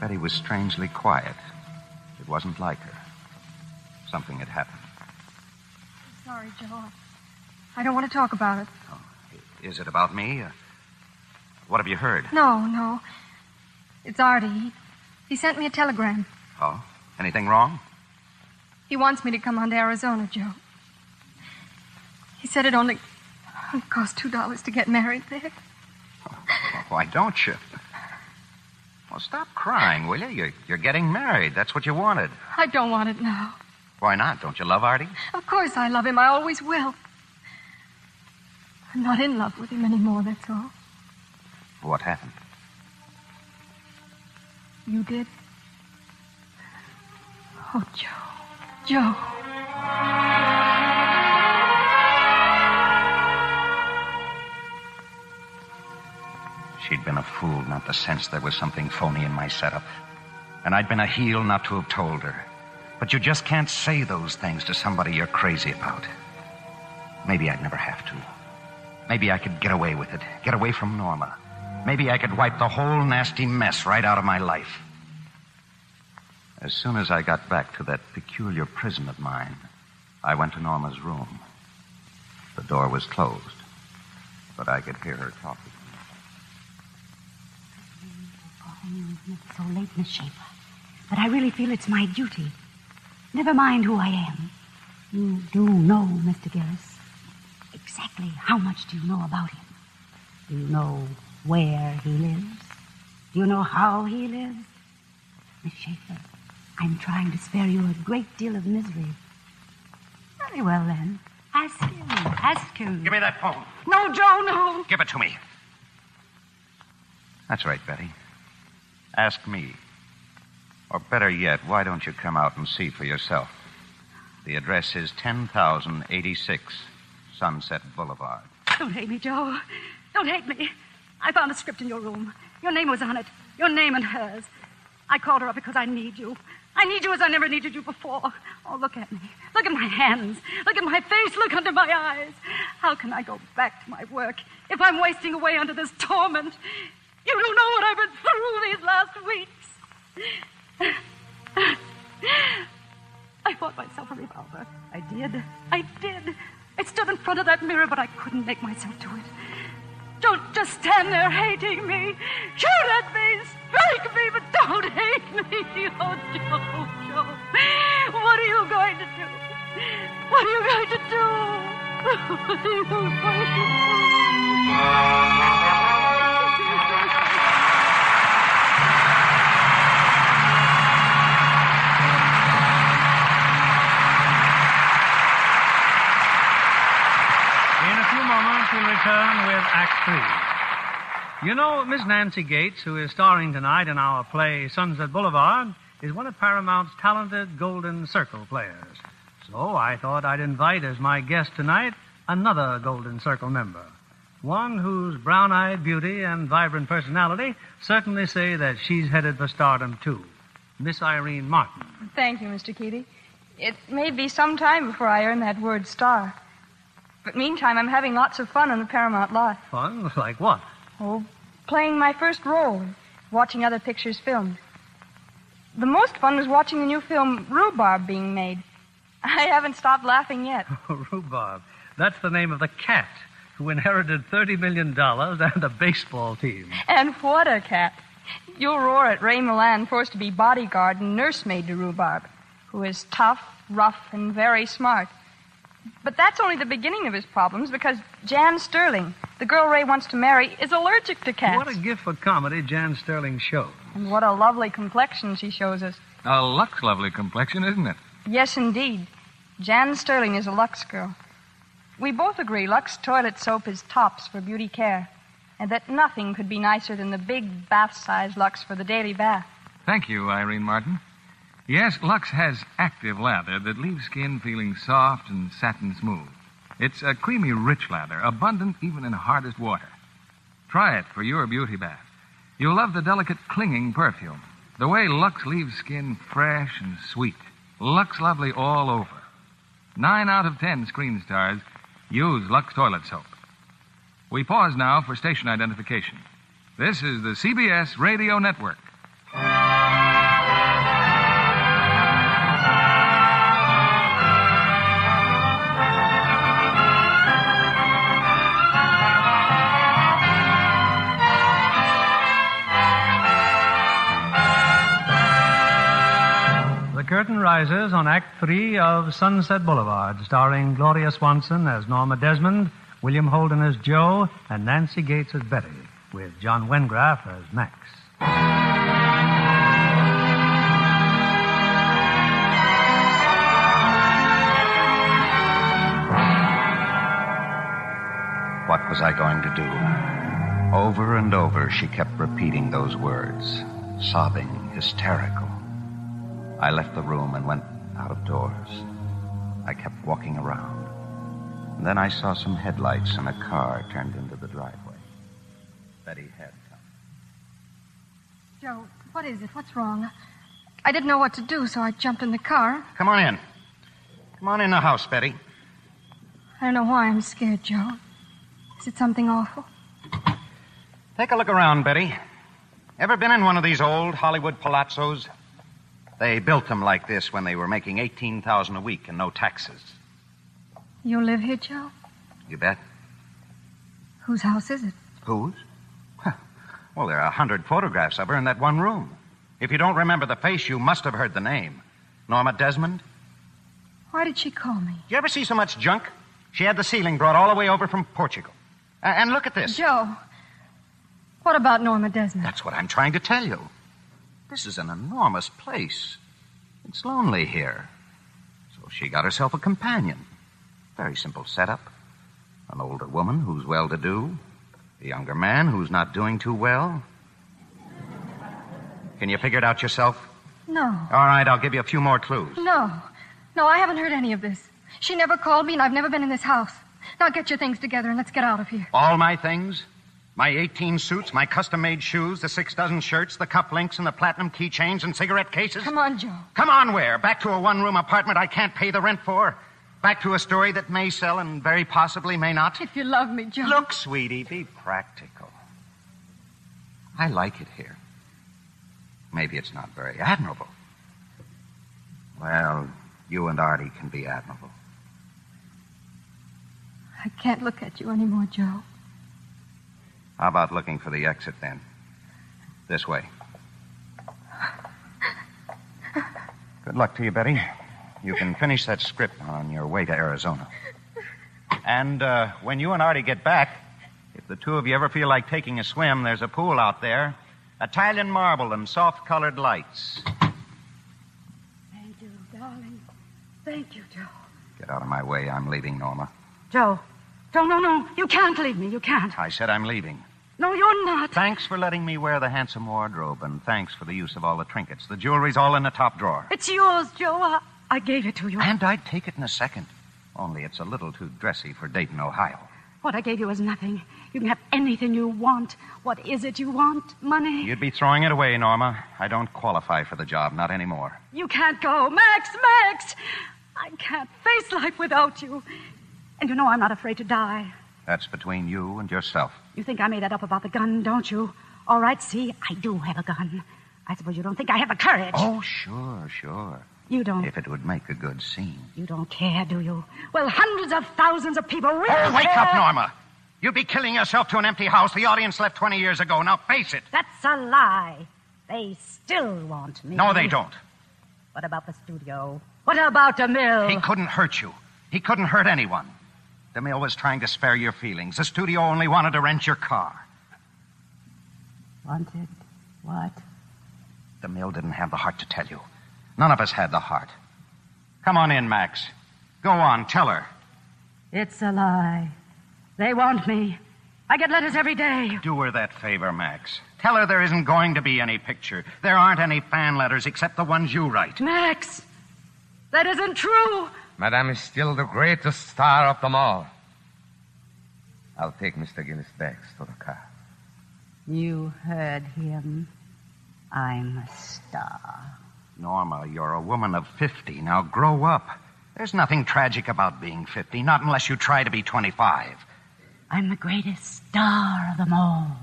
Betty was strangely quiet. It wasn't like her. Something had happened. Sorry, Joe. I don't want to talk about it. Is it about me? Uh, what have you heard? No, no. It's Artie. He, he sent me a telegram. Oh, anything wrong? He wants me to come on to Arizona, Joe. He said it only it cost two dollars to get married there. Why don't you? Well, stop crying, will you? You're, you're getting married. That's what you wanted. I don't want it now. Why not? Don't you love Artie? Of course I love him. I always will. I'm not in love with him anymore, that's all. What happened? You did? Oh, Joe. Joe. She'd been a fool not to sense there was something phony in my setup. And I'd been a heel not to have told her. But you just can't say those things to somebody you're crazy about. Maybe I'd never have to. Maybe I could get away with it, get away from Norma. Maybe I could wipe the whole nasty mess right out of my life. As soon as I got back to that peculiar prison of mine, I went to Norma's room. The door was closed, but I could hear her talking. It's so late, Miss Schaefer. But I really feel it's my duty. Never mind who I am. You do know, Mr. Gillis. Exactly how much do you know about him? Do you know where he lives? Do you know how he lives? Miss Schaefer, I'm trying to spare you a great deal of misery. Very well, then. Ask him. Ask him. Give me that phone. No, Joe, no. Give it to me. That's right, Betty. Ask me. Or better yet, why don't you come out and see for yourself? The address is 10,086 Sunset Boulevard. Don't hate me, Joe. Don't hate me. I found a script in your room. Your name was on it. Your name and hers. I called her up because I need you. I need you as I never needed you before. Oh, look at me. Look at my hands. Look at my face. Look under my eyes. How can I go back to my work if I'm wasting away under this torment? You don't know what I've been through these last weeks. I bought myself a revolver. I did. I did. I stood in front of that mirror, but I couldn't make myself do it. Don't just stand there hating me. Shoot at me, strike me, but don't hate me. <laughs> Oh, Joe, Joe. What are you going to do? What are you going to do? <laughs> What are you going to do? We'll return with Act Three. You know, Miss Nancy Gates, who is starring tonight in our play Sunset Boulevard, is one of Paramount's talented Golden Circle players. So I thought I'd invite as my guest tonight another Golden Circle member. One whose brown eyed beauty and vibrant personality certainly say that she's headed for stardom, too. Miss Irene Martin. Thank you, Mr. Keighley. It may be some time before I earn that word star. But meantime, I'm having lots of fun on the Paramount lot. Fun? <laughs> Like what? Oh, playing my first role watching other pictures filmed. The most fun was watching the new film Rhubarb being made. <laughs> I haven't stopped laughing yet. <laughs> Rhubarb. That's the name of the cat who inherited $30 million and a baseball team. And what a cat. You'll roar at Ray Milland, forced to be bodyguard and nursemaid to Rhubarb, who is tough, rough, and very smart. But that's only the beginning of his problems because Jan Sterling, the girl Ray wants to marry, is allergic to cats. What a gift for comedy Jan Sterling showed. And what a lovely complexion she shows us. A Lux lovely complexion, isn't it? Yes, indeed. Jan Sterling is a Lux girl. We both agree Lux toilet soap is tops for beauty care, and that nothing could be nicer than the big bath size Lux for the daily bath. Thank you, Irene Martin. Yes, Lux has active lather that leaves skin feeling soft and satin smooth. It's a creamy, rich lather, abundant even in hardest water. Try it for your beauty bath. You'll love the delicate, clinging perfume. The way Lux leaves skin fresh and sweet. Lux lovely all over. Nine out of ten screen stars use Lux toilet soap. We pause now for station identification. This is the CBS Radio Network. On Act Three of Sunset Boulevard, starring Gloria Swanson as Norma Desmond, William Holden as Joe, and Nancy Gates as Betty, with John Wengraf as Max. What was I going to do? Over and over, she kept repeating those words, sobbing, hysterical. I left the room and went out of doors. I kept walking around. And then I saw some headlights and a car turned into the driveway. Betty had come. Joe, what is it? What's wrong? I didn't know what to do, so I jumped in the car. Come on in. Come on in the house, Betty. I don't know why I'm scared, Joe. Is it something awful? Take a look around, Betty. Ever been in one of these old Hollywood palazzos? They built them like this when they were making 18000 a week and no taxes. You live here, Joe? You bet. Whose house is it? Whose? Well, there are a hundred photographs of her in that one room. If you don't remember the face, you must have heard the name. Norma Desmond? Why did she call me? Did you ever see so much junk? She had the ceiling brought all the way over from Portugal. A- and look at this. Joe, what about Norma Desmond? That's what I'm trying to tell you. This is an enormous place. It's lonely here. So she got herself a companion. Very simple setup. An older woman who's well to do, a younger man who's not doing too well. Can you figure it out yourself? No, All right, I'll give you a few more clues. no. No, I haven't heard any of this. She never called me, and I've never been in this house. Now get your things together and let's get out of here. All my things? My 18 suits, my custom made shoes, the six dozen shirts, the cufflinks, and the platinum keychains and cigarette cases? Come on, Joe. Come on, where? Back to a one room apartment I can't pay the rent for? Back to a story that may sell and very possibly may not? If you love me, Joe. Look, sweetie, be practical. I like it here. Maybe it's not very admirable. Well, you and Artie can be admirable. I can't look at you anymore, Joe. How about looking for the exit then? This way. Good luck to you, Betty. You can finish that script on your way to Arizona. And uh, when you and Artie get back, if the two of you ever feel like taking a swim, there's a pool out there. Italian marble and soft colored lights. Thank you, darling. Thank you, Joe. Get out of my way. I'm leaving, Norma. Joe. Joe, no, no. You can't leave me. You can't. I said I'm leaving. No, you're not. Thanks for letting me wear the handsome wardrobe, and thanks for the use of all the trinkets. The jewelry's all in the top drawer. It's yours, Joe. I, I gave it to you. And I'd take it in a second. Only it's a little too dressy for Dayton, Ohio. What I gave you is nothing. You can have anything you want. What is it you want? Money? You'd be throwing it away, Norma. I don't qualify for the job, not anymore. You can't go. Max, Max! I can't face life without you. And you know I'm not afraid to die. That's between you and yourself. You think I made that up about the gun, don't you? All right, see, I do have a gun. I suppose you don't think I have the courage. Oh, sure, sure. You don't. If it would make a good scene. You don't care, do you? Well, hundreds of thousands of people really Oh, wake care. up, Norma. You'd be killing yourself to an empty house. The audience left 20 years ago. Now face it. That's a lie. They still want me. No, they don't. What about the studio? What about DeMille? He couldn't hurt you. He couldn't hurt anyone. DeMille was trying to spare your feelings. The studio only wanted to rent your car. Wanted what? DeMille didn't have the heart to tell you. None of us had the heart. Come on in, Max. Go on, tell her. It's a lie. They want me. I get letters every day. Do her that favor, Max. Tell her there isn't going to be any picture. There aren't any fan letters except the ones you write. Max, that isn't true. Madame is still the greatest star of them all. I'll take Mr. Gillis back to the car. You heard him. I'm a star. Norma, you're a woman of 50. Now grow up. There's nothing tragic about being 50, not unless you try to be 25. I'm the greatest star of them all.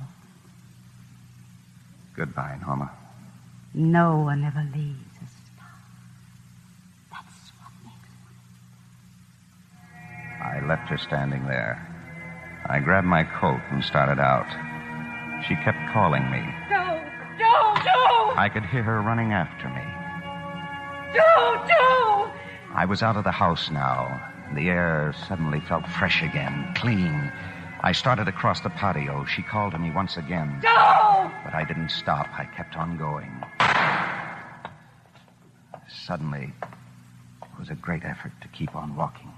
Goodbye, Norma. No one ever leaves a star. That's what makes I left her standing there. I grabbed my coat and started out. She kept calling me. Joe! Joe! Joe! I could hear her running after me. Joe! Joe! I was out of the house now. and The air suddenly felt fresh again, clean. I started across the patio. She called to me once again. Joe! But I didn't stop. I kept on going. Suddenly, it was a great effort to keep on walking.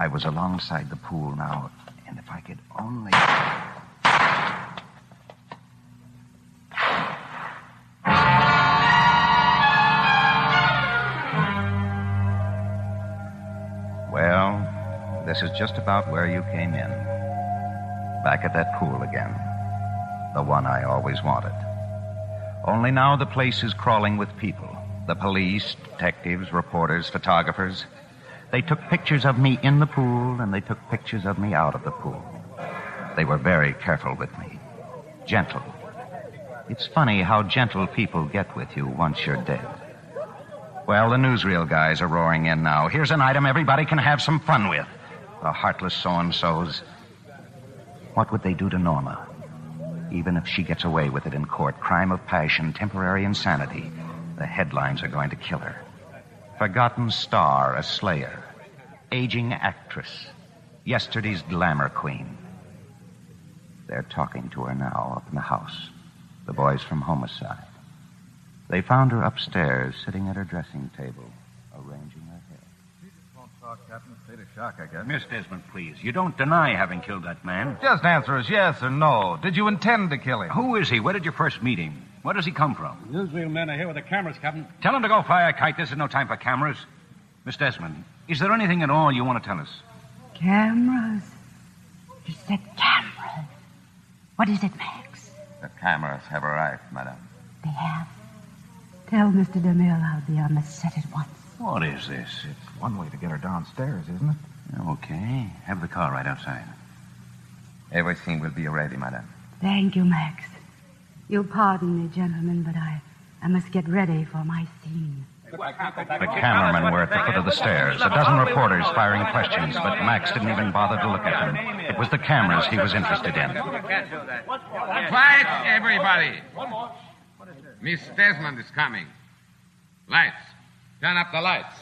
I was alongside the pool now, and if I could only. Well, this is just about where you came in. Back at that pool again. The one I always wanted. Only now the place is crawling with people the police, detectives, reporters, photographers. They took pictures of me in the pool and they took pictures of me out of the pool. They were very careful with me, gentle. It's funny how gentle people get with you once you're dead. Well, the newsreel guys are roaring in now. Here's an item everybody can have some fun with. The heartless so and so's. What would they do to Norma? Even if she gets away with it in court, crime of passion, temporary insanity, the headlines are going to kill her. Forgotten star, a slayer. Aging actress. Yesterday's glamour queen. They're talking to her now up in the house. The boys from homicide. They found her upstairs, sitting at her dressing table, arranging her hair. She just Won't talk, Captain. State of shock, I guess. Miss Desmond, please. You don't deny having killed that man. Just answer us yes or no. Did you intend to kill him? Who is he? Where did you first meet him? Where does he come from? Newsreel men are here with the cameras, Captain. Tell him to go fly a kite. This is no time for cameras. Miss Desmond, is there anything at all you want to tell us? Cameras. He said cameras. What is it, Max? The cameras have arrived, madame. They have. Tell Mr. DeMille I'll be on the set at once. What is this? It's one way to get her downstairs, isn't it? Okay. Have the car right outside. Everything will be ready, madame. Thank you, Max. You'll pardon me, gentlemen, but I, I must get ready for my scene. The cameramen were at the foot of the stairs, a dozen reporters firing questions, but Max didn't even bother to look at them. It was the cameras he was interested in. Quiet, everybody. Come on. What is this? Miss Desmond is coming. Lights. Turn up the lights.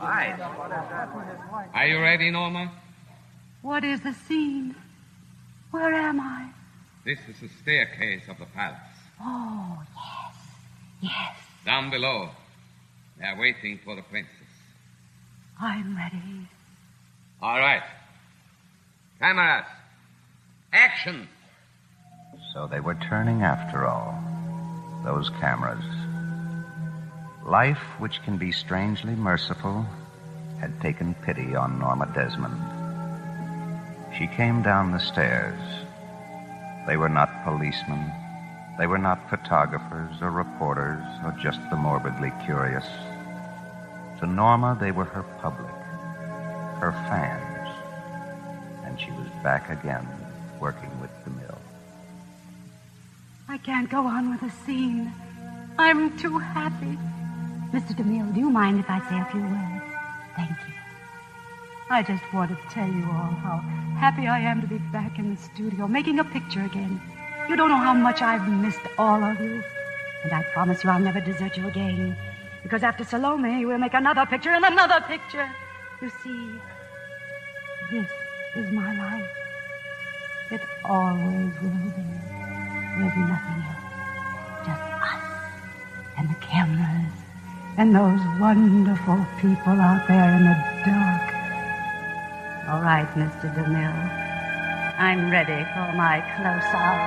Lights? Are you ready, Norma? What is the scene? Where am I? This is the staircase of the palace. Oh, yes. Yes. Down below, they are waiting for the princess. I'm ready. All right. Cameras. Action. So they were turning after all. Those cameras. Life, which can be strangely merciful, had taken pity on Norma Desmond. She came down the stairs. They were not policemen. They were not photographers or reporters or just the morbidly curious. To Norma, they were her public, her fans. And she was back again, working with DeMille. I can't go on with the scene. I'm too happy. Mr. DeMille, do you mind if I say a few words? Thank you. I just want to tell you all how happy I am to be back in the studio, making a picture again. You don't know how much I've missed all of you. And I promise you I'll never desert you again. Because after Salome, we'll make another picture and another picture. You see, this is my life. It always will be. There's nothing else. Just us and the cameras and those wonderful people out there in the dark. All right, Mr. DeMille. I'm ready for my close-up.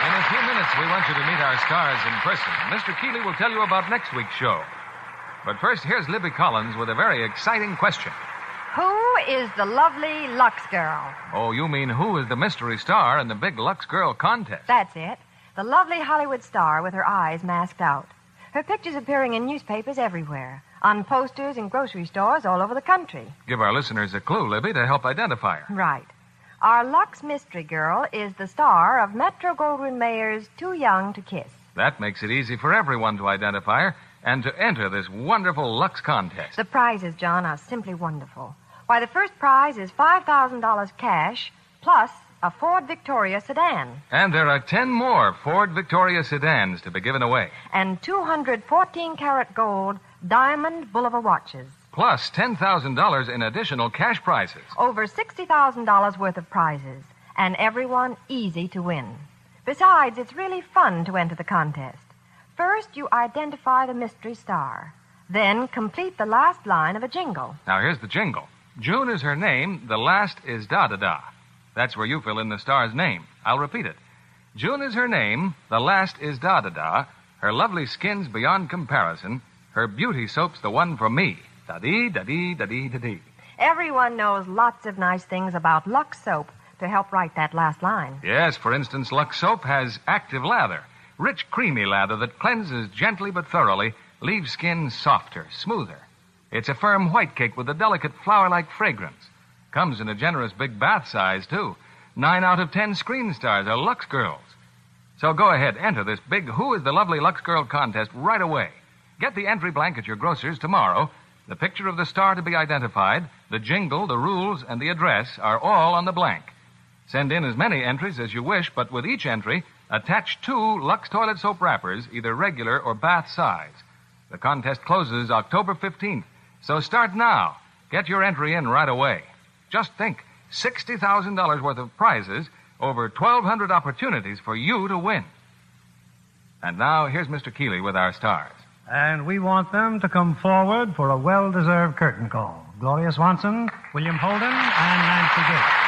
In a few minutes, we want you to meet our stars in person. Mr. Keighley will tell you about next week's show. But first, here's Libby Collins with a very exciting question. Is the lovely Lux girl? Oh, you mean who is the mystery star in the big Lux Girl contest? That's it. The lovely Hollywood star with her eyes masked out. Her picture's appearing in newspapers everywhere, on posters in grocery stores all over the country. Give our listeners a clue, Libby, to help identify her. Right. Our Lux mystery girl is the star of Metro Goldwyn Mayer's Too Young to Kiss. That makes it easy for everyone to identify her and to enter this wonderful Lux contest. The prizes, John, are simply wonderful. Why, the first prize is $5,000 cash plus a Ford Victoria sedan And there are 10 more Ford Victoria sedans to be given away, and 214 karat gold diamond Bulova watches. plus $10,000 in additional cash prizes. Over $60,000 worth of prizes, and everyone easy to win. Besides, it's really fun to enter the contest. First, you identify the mystery star. Then, complete the last line of a jingle. Now, here's the jingle June is her name, the last is da da da. That's where you fill in the star's name. I'll repeat it. June is her name, the last is da da da. Her lovely skin's beyond comparison. Her beauty soap's the one for me. Da dee, da dee, da dee, da dee. Everyone knows lots of nice things about Lux soap to help write that last line. Yes, for instance, Lux Soap has active lather. Rich, creamy lather that cleanses gently but thoroughly, leaves skin softer, smoother. It's a firm white cake with a delicate flower like fragrance. Comes in a generous big bath size, too. Nine out of ten screen stars are Lux Girls. So go ahead, enter this big Who is the Lovely Lux Girl contest right away. Get the entry blank at your grocer's tomorrow. The picture of the star to be identified, the jingle, the rules, and the address are all on the blank. Send in as many entries as you wish, but with each entry, attach two Lux toilet soap wrappers, either regular or bath size. The contest closes October 15th, so start now. Get your entry in right away. Just think $60,000 worth of prizes, over 1,200 opportunities for you to win. And now, here's Mr. Keighley with our stars. And we want them to come forward for a well deserved curtain call. Gloria Swanson, William Holden, and Nancy Gates.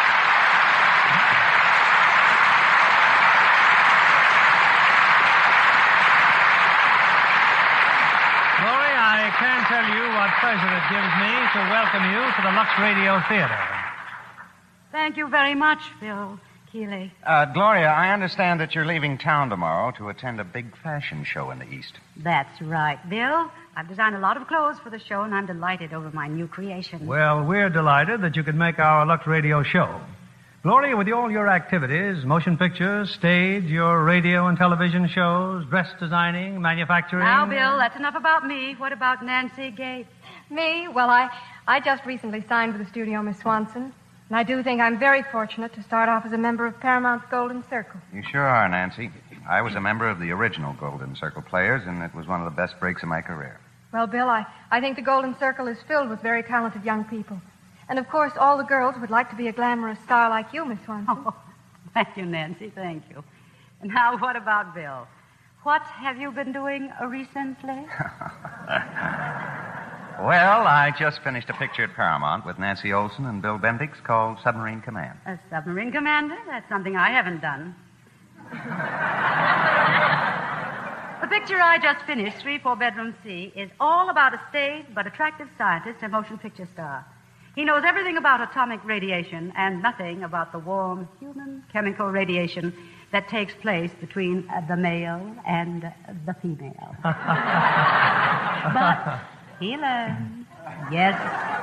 Pleasure it gives me to welcome you to the Lux Radio Theater. Thank you very much, Bill Keighley. Uh, Gloria, I understand that you're leaving town tomorrow to attend a big fashion show in the East. That's right, Bill. I've designed a lot of clothes for the show, and I'm delighted over my new creation. Well, we're delighted that you could make our Lux Radio show. Gloria, with all your activities, motion pictures, stage, your radio and television shows, dress designing, manufacturing. Now, Bill, that's enough about me. What about Nancy Gates? Me? Well, I, I just recently signed with the studio, Miss Swanson. And I do think I'm very fortunate to start off as a member of Paramount's Golden Circle. You sure are, Nancy. I was a member of the original Golden Circle players, and it was one of the best breaks of my career. Well, Bill, I, I think the Golden Circle is filled with very talented young people. And of course, all the girls would like to be a glamorous star like you, Miss Swanson. Oh, <laughs> thank you, Nancy. Thank you. Now, what about Bill? What have you been doing recently? <laughs> Well, I just finished a picture at Paramount with Nancy Olson and Bill Bendix called Submarine Command. A submarine commander? That's something I haven't done. the picture I just finished, Three for Bedroom C, is all about a staid but attractive scientist and motion picture star. He knows everything about atomic radiation and nothing about the warm human chemical radiation that takes place between uh, the male and uh, the female. <laughs> but he learns. Yes,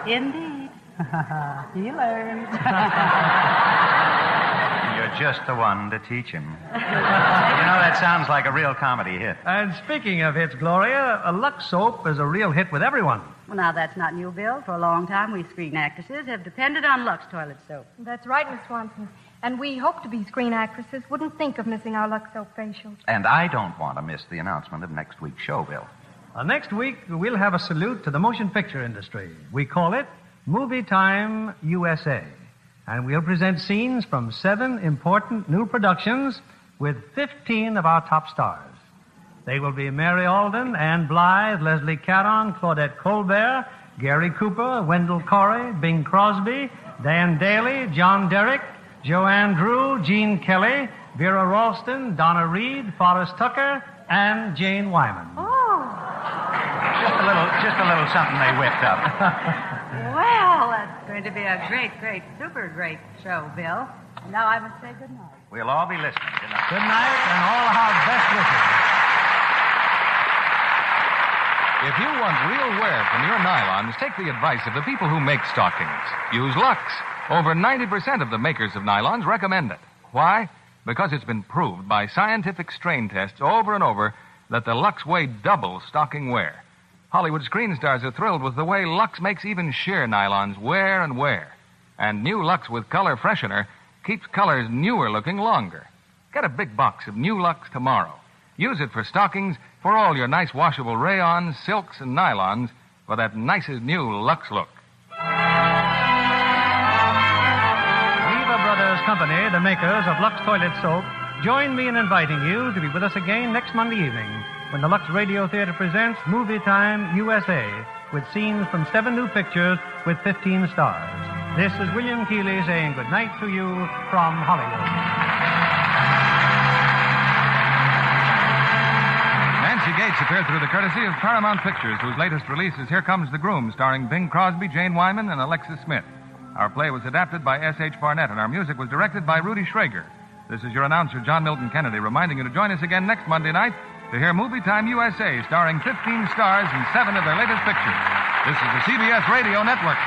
indeed. <laughs> he learns. <laughs> You're just the one to teach him. you know, that sounds like a real comedy hit. And speaking of hits, Gloria, a Lux soap is a real hit with everyone. Well, now, that's not new, Bill. For a long time, we screen actresses have depended on Lux toilet soap. That's right, Miss Swanson. And we hope to be screen actresses. Wouldn't think of missing our Lux Soap facials. And I don't want to miss the announcement of next week's show, Bill. Uh, next week, we'll have a salute to the motion picture industry. We call it Movie Time USA. And we'll present scenes from seven important new productions with 15 of our top stars. They will be Mary Alden, Ann Blyth, Leslie Caron, Claudette Colbert, Gary Cooper, Wendell Corey, Bing Crosby, Dan Dailey, John Derek, Joanne Dru, Gene Kelly, Vera Ralston, Donna Reed, Forrest Tucker, and Jane Wyman. Oh. Just a little, just a little something they whipped up. <laughs> Well, that's going to be a great, great, super great show, Bill. And now I must say good night. We'll all be listening. Good night. Good night, and all our best wishes. If you want real wear from your nylons, take the advice of the people who make stockings. Use Lux. Over 90% of the makers of nylons recommend it. Why? Because it's been proved by scientific strain tests over and over that the Lux way doubles stocking wear. Hollywood screen stars are thrilled with the way Lux makes even sheer nylons wear and wear. And new Lux with color freshener keeps colors newer looking longer. Get a big box of new Lux tomorrow. Use it for stockings for all your nice washable rayons, silks, and nylons for that nicest new Lux look. Company, the makers of Lux Toilet Soap, join me in inviting you to be with us again next Monday evening when the Lux Radio Theater presents Movie Time USA with scenes from seven new pictures with 15 stars. This is William Keighley saying good night to you from Hollywood. Nancy Gates appeared through the courtesy of Paramount Pictures, whose latest release is Here Comes the Groom, starring Bing Crosby, Jane Wyman, and Alexis Smith. Our play was adapted by S.H. Barnett, and our music was directed by Rudy Schrager. This is your announcer, John Milton Kennedy, reminding you to join us again next Monday night to hear Movie Time USA, starring 15 stars and seven of their latest pictures. This is the CBS Radio Network.